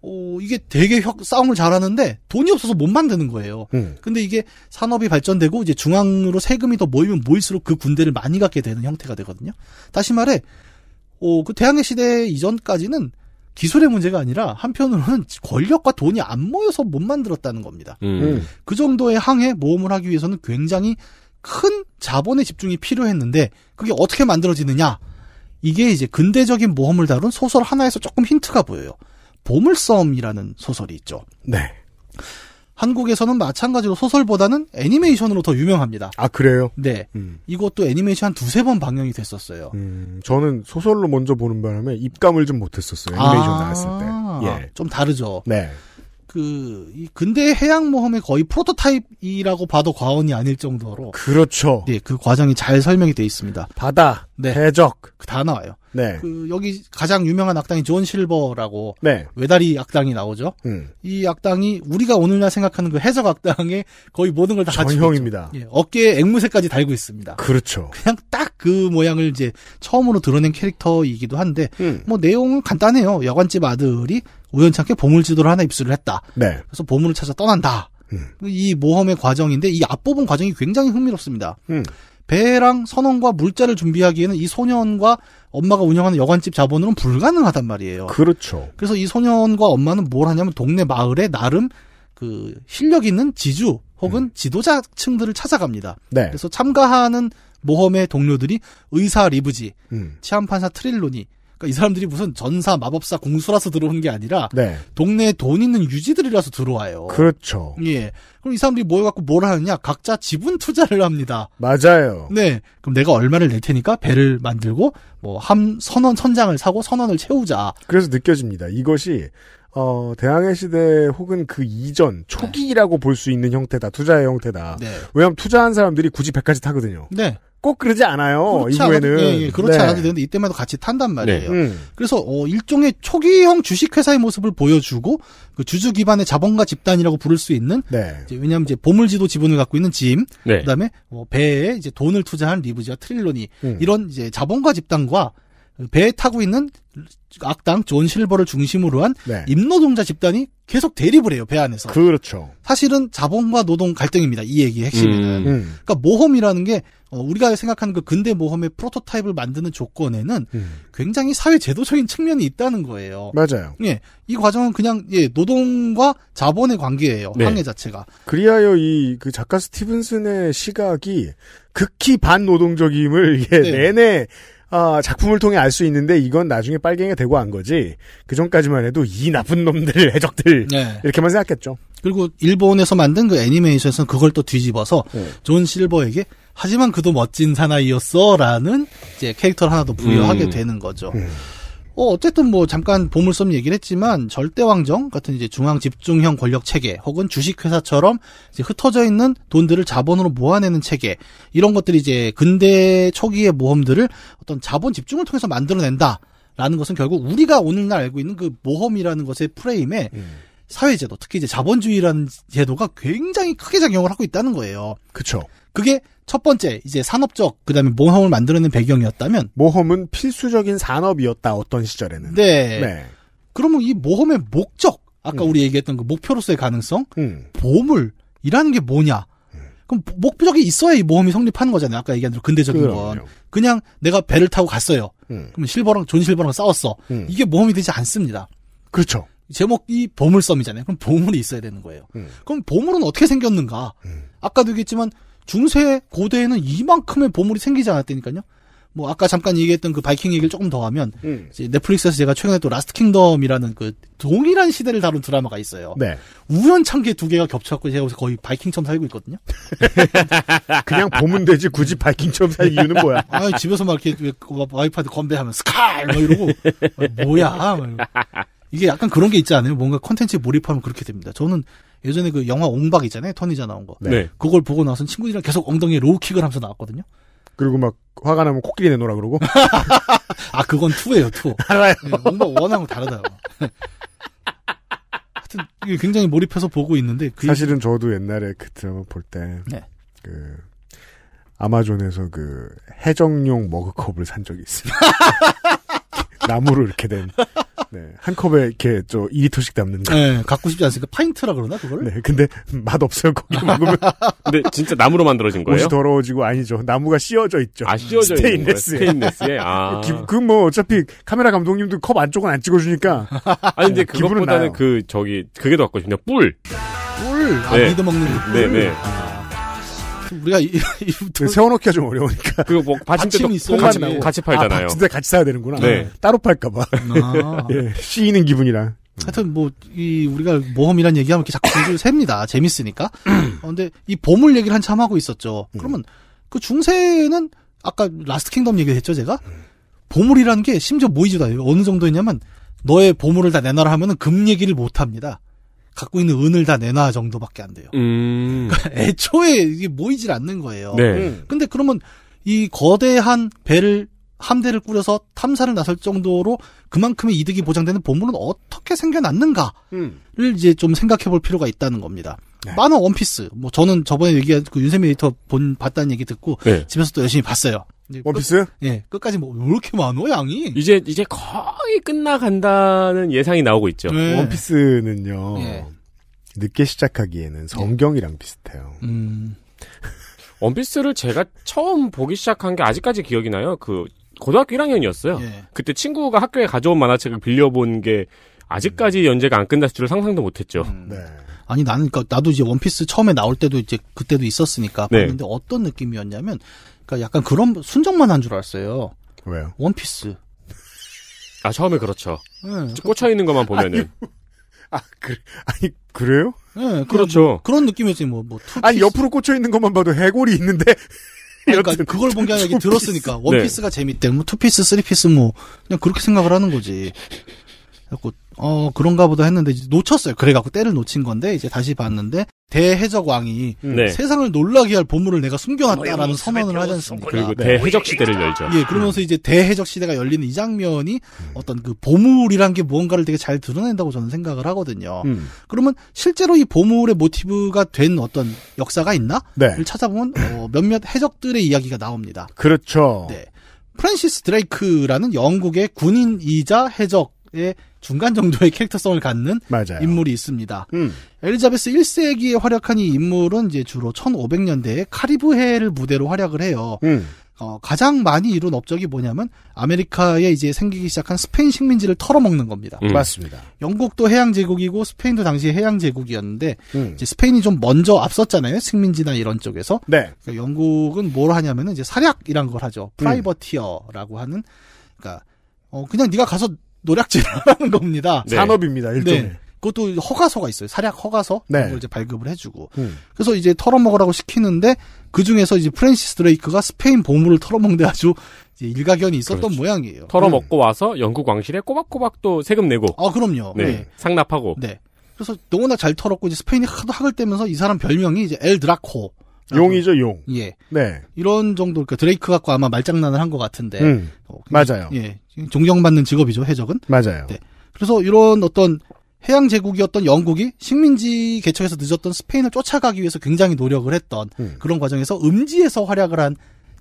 어, 이게 되게 혁, 싸움을 잘하는데 돈이 없어서 못 만드는 거예요. 음. 근데 이게 산업이 발전되고 이제 중앙으로 세금이 더 모이면 모일수록 그 군대를 많이 갖게 되는 형태가 되거든요. 다시 말해, 어, 그 대항해 시대 이전까지는 기술의 문제가 아니라 한편으로는 권력과 돈이 안 모여서 못 만들었다는 겁니다. 음. 음. 그 정도의 항해 모험을 하기 위해서는 굉장히 큰 자본의 집중이 필요했는데 그게 어떻게 만들어지느냐? 이게 이제 근대적인 모험을 다룬 소설 하나에서 조금 힌트가 보여요. 보물섬이라는 소설이 있죠. 네. 한국에서는 마찬가지로 소설보다는 애니메이션으로 더 유명합니다. 아 그래요. 네. 음. 이것도 애니메이션 한 두세 번 방영이 됐었어요. 음, 저는 소설로 먼저 보는 바람에 입감을 좀 못했었어요. 애니메이션 아, 나왔을 때. 예. 좀 다르죠. 네. 그, 이 근대 해양 모험의 거의 prototype이라고 봐도 과언이 아닐 정도로. 그렇죠. 네, 그 과정이 잘 설명이 돼 있습니다. 바다, 네. 해적. 그다 나와요. 네. 그, 여기 가장 유명한 악당이 존 실버라고 네. 외다리 악당이 나오죠. 음. 이 악당이 우리가 오늘날 생각하는 그 해적 악당의 거의 모든 걸 다 가지고 전형입니다. 있죠. 예, 어깨에 앵무새까지 달고 있습니다. 그렇죠. 그냥 딱 그 모양을 이제 처음으로 드러낸 캐릭터이기도 한데 음. 뭐 내용은 간단해요. 여관집 아들이 우연찮게 보물지도를 하나 입수를 했다. 네. 그래서 보물을 찾아 떠난다. 음. 이 모험의 과정인데 이 앞부분 과정이 굉장히 흥미롭습니다. 음. 배랑 선원과 물자를 준비하기에는 이 소년과 엄마가 운영하는 여관집 자본으로는 불가능하단 말이에요. 그렇죠. 그래서 이 소년과 엄마는 뭘 하냐면 동네 마을에 나름 그 실력 있는 지주 혹은 지도자층들을 찾아갑니다. 네. 그래서 참가하는 모험의 동료들이 의사 리브지, 음. 치안판사 트릴로니. 그러니까 이 사람들이 무슨 전사, 마법사, 공수라서 들어온 게 아니라 네. 동네에 돈 있는 유지들이라서 들어와요. 그렇죠. 예. 그럼 이 사람들이 모여갖고 뭘 하느냐? 각자 지분 투자를 합니다. 맞아요. 네. 그럼 내가 얼마를 낼 테니까 배를 만들고 뭐 함 선원 선장을 사고 선원을 채우자. 그래서 느껴집니다. 이것이 어, 대항해 시대 혹은 그 이전 초기라고 볼수 있는 형태다. 투자의 형태다. 네. 왜냐하면 투자한 사람들이 굳이 배까지 타거든요. 네. 꼭 그러지 않아요. 그렇지 않아도, 이후에는. 예, 예, 그렇지 네. 않아도 되는데 이때마다 같이 탄단 말이에요. 음. 그래서 어, 일종의 초기형 주식회사의 모습을 보여주고 그 주주 기반의 자본가 집단이라고 부를 수 있는 네. 이제 왜냐하면 이제 보물지도 지분을 갖고 있는 짐, 네. 그다음에 어, 배에 이제 돈을 투자한 리브지와 트릴로니 음. 이런 이제 자본가 집단과 배에 타고 있는 악당 존 실버를 중심으로 한 네. 임노동자 집단이 계속 대립을 해요 배 안에서. 그렇죠. 사실은 자본과 노동 갈등입니다. 이 얘기의 핵심은. 음. 음. 그러니까 모험이라는 게 어, 우리가 생각하는 그 근대 모험의 prototype을 만드는 조건에는 음. 굉장히 사회 제도적인 측면이 있다는 거예요. 맞아요. 예, 이 과정은 그냥 예 노동과 자본의 관계예요. 네. 항해 자체가. 그리하여 이 그 작가 스티븐슨의 시각이 극히 반노동적임을 예, 네. 내내 아, 작품을 통해 알 수 있는데 이건 나중에 빨갱이가 되고 안 거지. 그 전까지만 해도 이 나쁜 놈들 [laughs] 해적들 네. 이렇게만 생각했죠. 그리고 일본에서 만든 그 애니메이션에서는 그걸 또 뒤집어서 네. 존 실버에게 하지만 그도 멋진 사나이였어라는 이제 캐릭터를 하나 더 부여하게 음. 되는 거죠. 음. 어, 어쨌든 뭐 잠깐 보물섬 얘기를 했지만 절대왕정 같은 이제 중앙 집중형 권력 체계 혹은 주식회사처럼 이제 흩어져 있는 돈들을 자본으로 모아내는 체계 이런 것들이 이제 근대 초기의 모험들을 어떤 자본 집중을 통해서 만들어낸다 라는 것은 결국 우리가 오늘날 알고 있는 그 모험이라는 것의 프레임에 음. 사회제도 특히 이제 자본주의라는 제도가 굉장히 크게 작용을 하고 있다는 거예요. 그쵸. 그게 첫 번째 이제 산업적 그다음에 모험을 만들어낸 배경이었다면 모험은 필수적인 산업이었다 어떤 시절에는. 네. 네. 그러면 이 모험의 목적 아까 음. 우리 얘기했던 그 목표로서의 가능성 음. 보물이라는 게 뭐냐? 그럼 목적이 있어야 이 모험이 성립하는 거잖아요. 아까 얘기한 대로 근대적인 건. 그럼요. 그냥 내가 배를 타고 갔어요. 음. 그럼 실버랑 존 실버랑 싸웠어. 음. 이게 모험이 되지 않습니다. 그렇죠. 제목이 보물섬이잖아요. 그럼 보물이 있어야 되는 거예요. 음. 그럼 보물은 어떻게 생겼는가? 아까도 얘기했지만 중세 고대에는 이만큼의 보물이 생기지 않았다니까요. 뭐 아까 잠깐 얘기했던 그 바이킹 얘기를 조금 더 하면 음. 넷플릭스에서 제가 최근에 또 라스트 킹덤이라는 그 동일한 시대를 다룬 드라마가 있어요. 네. 우연찮게 두 개가 겹쳐갖고 제가 여기서 거의 바이킹처럼 살고 있거든요. [laughs] 그냥 보면 되지 굳이 바이킹처럼 살 이유는 뭐야? [laughs] 아 집에서 막 이렇게 왜 와이프한테 건배하면 스콜 막 이러고 아, 뭐야 막 이러고. 이게 약간 그런 게 있지 않아요? 뭔가 컨텐츠에 몰입하면 그렇게 됩니다. 저는 예전에 그 영화 옹박 있잖아요. 토니 자 나온 거. 네. 네. 그걸 보고 나서 친구들이랑 계속 엉덩이에 로우킥을 하면서 나왔거든요. 그리고 막 화가 나면 코끼리 내놓으라 그러고. [laughs] 아 그건 투예요 투. [laughs] 알아요. 네, 옹박 원하고 다르다. [laughs] 하여튼 이게 굉장히 몰입해서 보고 있는데 그 사실은 저도 옛날에 그 드라마 볼 때 네. 그 아마존에서 그 해적용 머그컵을 산 적이 있어요. 나무로 이렇게 된. 네. 한 컵에 이렇게 저 2리터씩 담는 거. 네, 갖고 싶지 않으니까 파인트라 그러나 그걸? 네. 근데 맛 없어요. 거기 [laughs] 먹으면 근데 진짜 나무로 만들어진 거예요? 옷이 더러워지고 아니죠. 나무가 씌어져 있죠. 아, 거예요? 스테인레스에. 스테인레스에? 아. [laughs] 그 뭐 어차피 카메라 감독님도 컵 안쪽은 안 찍어주니까 [laughs] 아니, 근데 기분은 그것보다는. 그, 저기, 그게 더 갖고 싶네요. 뿔. 꿀, 아 네. 미드 먹는 그 꿀. 네, 네. 아. 우리가 이, 이, 그 세워놓기가 좀 어려우니까. 그거 뭐, 받침대도 있어요. 같이, 받침이. 같이 팔잖아요. 아, 진짜 같이 사야 되는구나. 네. 따로 팔까봐. 아. [laughs] 예, 씌이는 기분이라. 하여튼 뭐 이 우리가 모험이란 얘기하면 이렇게 자꾸 줄줄 셉니다. 재밌으니까. [clears throat] 어, 근데 이 보물 얘기를 한참 하고 있었죠. 그러면 그 중세는 아까 Last Kingdom 얘기했죠, 제가. 보물이라는 게 심지어 모이지도 않아요. 어느 정도였냐면 너의 보물을 다 내놔라 하면은 금 얘기를 못 합니다. 갖고 있는 은을 다 내놔 정도밖에 안 돼요. 음. [laughs] 애초에 이게 모이질 않는 거예요. 네. 음. 근데 그러면 이 거대한 배를 함대를 꾸려서 탐사를 나설 정도로 그만큼의 이득이 보장되는 보물은 어떻게 생겨났는가를 음. 이제 좀 생각해 볼 필요가 있다는 겁니다. 네. 만화 원피스. 뭐 저는 저번에 얘기한 그 윤세미 에디터 본 봤다는 얘기 듣고 네. 집에서 또 열심히 봤어요. 이제 원피스? 끝, 예, 끝까지 뭐 왜 이렇게 많어 양이? 이제, 이제 거의 끝나간다는 예상이 나오고 있죠. 네. 원피스는요. 예. 늦게 시작하기에는 성경이랑 비슷해요. 음. [laughs] 원피스를 제가 처음 보기 시작한 게 아직까지 기억이 나요. 그, 고등학교 1학년이었어요. 예. 그때 친구가 학교에 가져온 만화책을 빌려본 게 아직까지 연재가 안 끝났을 줄을 상상도 못했죠. 음. 네. 아니 나는 그러니까 나도 이제 원피스 처음에 나올 때도 이제 그때도 있었으니까 네. 봤는데 어떤 느낌이었냐면 그러니까 약간 그런 순정만 한 줄 알았어요. 왜요? 원피스. 아 처음에 그렇죠. 예. 꽂혀 있는 것만 보면은 아, 그, 아니, 그래요? 예, 그냥 그렇죠. 뭐 그런 느낌이었지 뭐, 뭐, 투피스. 아니, 옆으로 꽂혀 있는 것만 봐도 해골이 있는데. 아니, 그러니까 그걸 본 게 아니라 이게. 들었으니까. 원피스가 재밌대. 뭐, 투피스, 쓰리피스 뭐, 그냥 그렇게 생각을 하는 거지. 그래갖고, 어, 그런가 보다 했는데, 이제 놓쳤어요. 그래갖고 때를 놓친 건데, 이제 다시 봤는데, 대해적 왕이 네. 세상을 놀라게 할 보물을 내가 숨겨놨다라는 선언을 하지 않습니까? 그리고 네. 대해적 시대를 열죠. 예, 그러면서 이제 대해적 시대가 열리는 이 장면이 어떤 그 보물이란 게 무언가를 되게 잘 드러낸다고 저는 생각을 하거든요. 음. 그러면 실제로 이 보물의 모티브가 된 어떤 역사가 있나? 네. 를 찾아보면 어, 몇몇 해적들의 이야기가 나옵니다. 그렇죠. 네. 프란시스 드레이크라는 영국의 군인이자 해적 의 중간 정도의 캐릭터성을 갖는 맞아요. 인물이 있습니다. 음. 엘리자베스 1세기에 활약한 이 인물은 이제 주로 1500년대에 카리브해를 무대로 활약을 해요. 음. 어, 가장 많이 이룬 업적이 뭐냐면 아메리카에 이제 생기기 시작한 스페인 식민지를 털어먹는 겁니다. 음. 맞습니다. 영국도 해양 제국이고 스페인도 당시 해양 제국이었는데 음. 이제 스페인이 좀 먼저 앞섰잖아요. 식민지나 이런 쪽에서. 네. 그러니까 영국은 뭘 하냐면은 이제 사략이란 걸 하죠. privateer라고 하는 그러니까 어 그냥 네가 가서 노략질을 [laughs] 하는 겁니다. 네. 산업입니다, 일종의. 네. 그것도 허가서가 있어요. 사략 허가서 네. 이제 발급을 해주고. 음. 그래서 이제 털어먹으라고 시키는데 그 중에서 이제 프랜시스 드레이크가 스페인 보물을 털어먹는데 아주 이제 일가견이 있었던 그렇죠. 모양이에요. 털어먹고 와서 영국 왕실에 꼬박꼬박 또 세금 내고 아 그럼요. 네. 네. 상납하고 네. 그래서 너무나 잘 털었고 이제 스페인이 하도 학을 떼면서 이 사람 별명이 이제 El Draco. 용이죠, 용. 예. 네. 이런 정도 그러니까 드레이크 갖고 아마 말장난을 한 것 같은데. 음. 어, 맞아요. 예. 존경받는 직업이죠, 해적은. 맞아요. 네. 그래서 이런 어떤 해양 제국이었던 영국이 식민지 개척에서 늦었던 스페인을 쫓아가기 위해서 굉장히 노력을 했던 음. 그런 과정에서 음지에서 활약을 한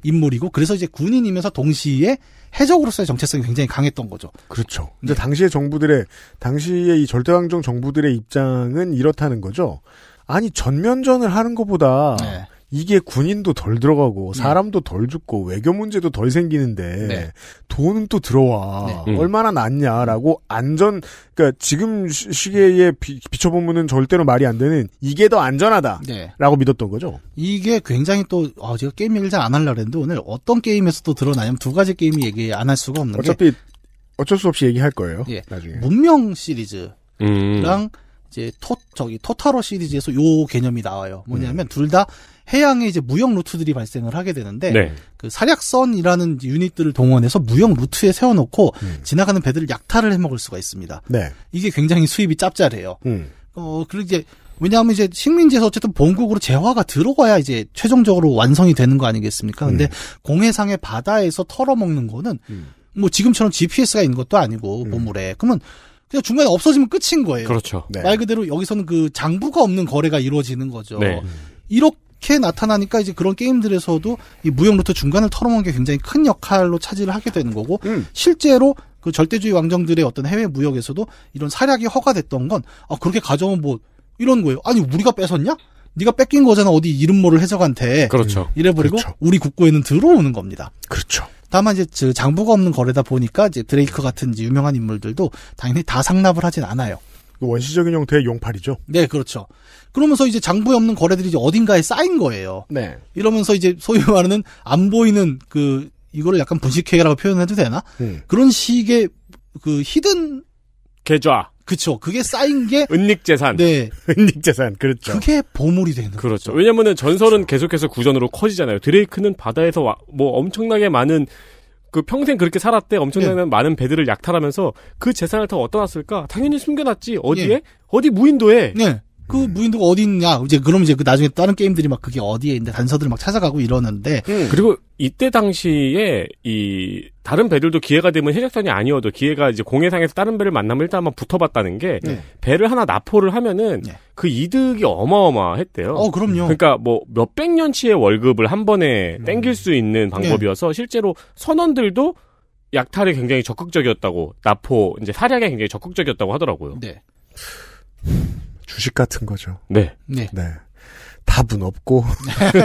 인물이고 그래서 이제 군인이면서 동시에 해적으로서의 정체성이 굉장히 강했던 거죠. 그렇죠. 이제 당시의 정부들의 당시의 이 절대왕정 정부들의 입장은 이렇다는 거죠. 아니 전면전을 하는 것보다 네. 이게 군인도 덜 들어가고 사람도 덜 죽고 외교 문제도 덜 생기는데 네. 돈은 또 들어와 네. 음. 얼마나 낫냐라고 안전 그러니까 지금 시- 시계에 비, 비춰보면은 절대로 말이 안 되는 이게 더 안전하다라고 네. 믿었던 거죠. 이게 굉장히 또, 아, 제가 게임 얘기를 잘 안 하려고 했는데 오늘 어떤 게임에서도 드러나냐면 두 가지 게임이 얘기 안 할 수가 없는 게 어차피 어쩔 수 없이 얘기할 거예요. 예. 나중에. 문명 시리즈랑 음. 이제 토, 저기 토타로 시리즈에서 요 개념이 나와요. 뭐냐면 둘다 해양에 이제 무역 루트들이 발생을 하게 되는데 네. 그 사략선이라는 유닛들을 동원해서 무역 루트에 세워놓고 음. 지나가는 배들을 약탈을 해먹을 수가 있습니다. 네. 이게 굉장히 수입이 짭짤해요. 음. 어, 그리고 이제, 왜냐하면 이제 식민지에서 어쨌든 본국으로 재화가 들어가야 이제 최종적으로 완성이 되는 거 아니겠습니까? 근데 음. 공해상의 바다에서 털어먹는 거는 음. 뭐 지금처럼 GPS가 있는 것도 아니고 음. 보물에. 그러면 그냥 중간에 없어지면 끝인 거예요. 그렇죠. 네. 말 그대로 여기서는 그 장부가 없는 거래가 이루어지는 거죠. 네. 이렇게 나타나니까 이제 그런 게임들에서도 이 무역 루트 중간을 털어먹는 게 굉장히 큰 역할로 차지를 하게 되는 거고 음. 실제로 그 절대주의 왕정들의 어떤 해외 무역에서도 이런 사략이 허가됐던 건 아 그렇게 가져오면 뭐 이런 거예요. 아니 우리가 뺏었냐? 네가 뺏긴 거잖아. 어디 이름 모를 해적한테 그렇죠. 이래버리고 그렇죠. 우리 국고에는 들어오는 겁니다. 그렇죠. 다만 이제 저 장부가 없는 거래다 보니까 이제 드레이크 같은 이제 유명한 인물들도 당연히 다 상납을 하진 않아요. 그 원시적인 형태의 용팔이죠. 네, 그렇죠. 그러면서 이제 장부에 없는 거래들이 이제 어딘가에 쌓인 거예요. 네. 이러면서 이제 소위 말하는 안 보이는 그 이거를 약간 분식회계라고 표현해도 되나? 음. 그런 식의 그 히든 계좌, 그쵸. 그게 쌓인 게 은닉 재산. 네, [laughs] 은닉 재산 그렇죠. 그게 보물이 되는 그렇죠. 거죠. 왜냐면은 전설은 계속해서 구전으로 커지잖아요. 드레이크는 바다에서 와- 뭐 엄청나게 많은 그 평생 그렇게 살았대 엄청나게 네. 많은 배들을 약탈하면서 그 재산을 다 어디다 놨을까? 당연히 숨겨놨지. 어디에? 예. 어디 무인도에. 네. 그 무인도가 어디 있냐? 이제 그럼 이제 그 나중에 다른 게임들이 막 그게 어디에 있는데 단서들을 막 찾아가고 이러는데 그리고 이때 당시에 이 다른 배들도 기회가 되면 해적선이 아니어도 기회가 이제 공해상에서 다른 배를 만나면 일단 한번 붙어봤다는 게 네. 배를 하나 납포를 하면은 네. 그 이득이 어마어마했대요. 어 그럼요. 그러니까 뭐 몇백 년치의 월급을 한 번에 땡길 수 있는 방법이어서 실제로 선원들도 약탈에 굉장히 적극적이었다고 나포 이제 사략에 굉장히 적극적이었다고 하더라고요. 네. 주식 같은 거죠. 네. 네. 네. 답은 없고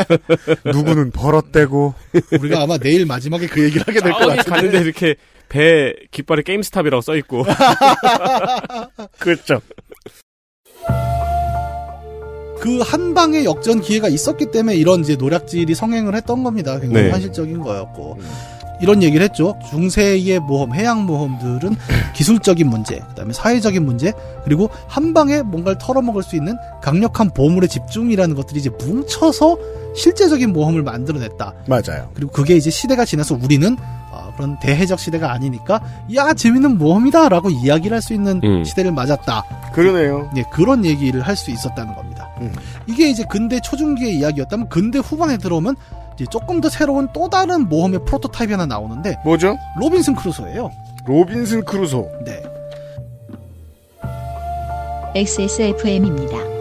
[laughs] 누구는 벌었대고 우리가 아마 내일 마지막에 그 얘기를 하게 될 것 같은데. 가는데 이렇게 배 깃발에 게임스탑이라고 써 있고 [laughs] 그렇죠. 그 한 방의 역전 기회가 있었기 때문에 이런 이제 노략질이 성행을 했던 겁니다. 굉장히 네. 현실적인 거였고. 이런 얘기를 했죠. 중세의 모험, 해양 모험들은 기술적인 문제, 그다음에 사회적인 문제, 그리고 한 방에 뭔가를 털어먹을 수 있는 강력한 보물의 집중이라는 것들이 이제 뭉쳐서 실제적인 모험을 만들어냈다. 맞아요. 그리고 그게 이제 시대가 지나서 우리는 어, 그런 대해적 시대가 아니니까 야 재밌는 모험이다라고 이야기를 할 수 있는 음. 시대를 맞았다. 그러네요. 예, 그런 얘기를 할 수 있었다는 겁니다. 음. 이게 이제 근대 초중기의 이야기였다면 근대 후반에 들어오면 조금 더 새로운 또 다른 모험의 프로토타입이 하나 나오는데 뭐죠? 로빈슨 크루소예요. 로빈슨 크루소. 네. XSFM입니다.